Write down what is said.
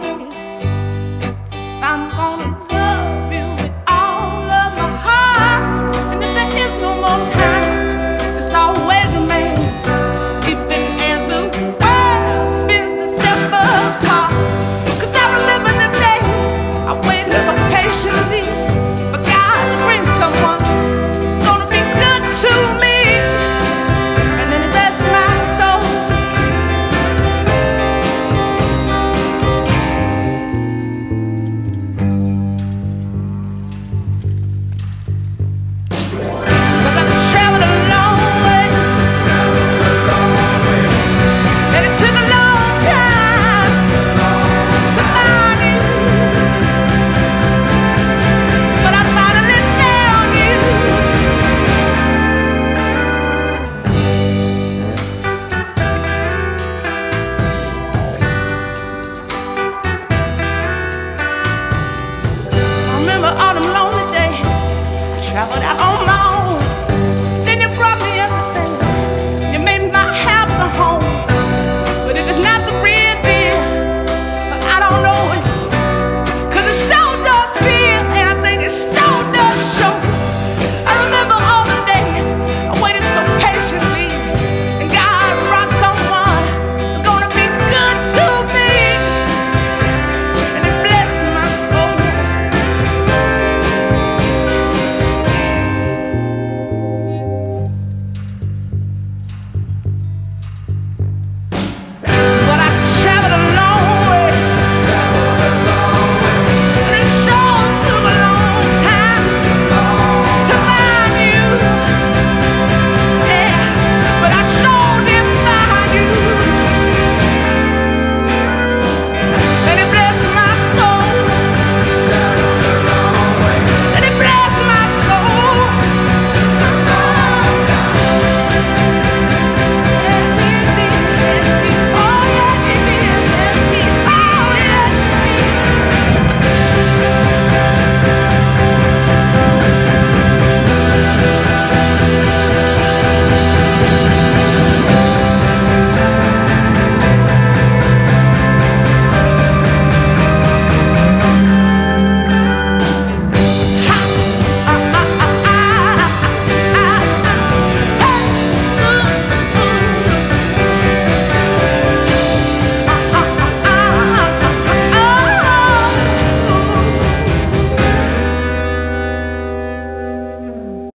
far away.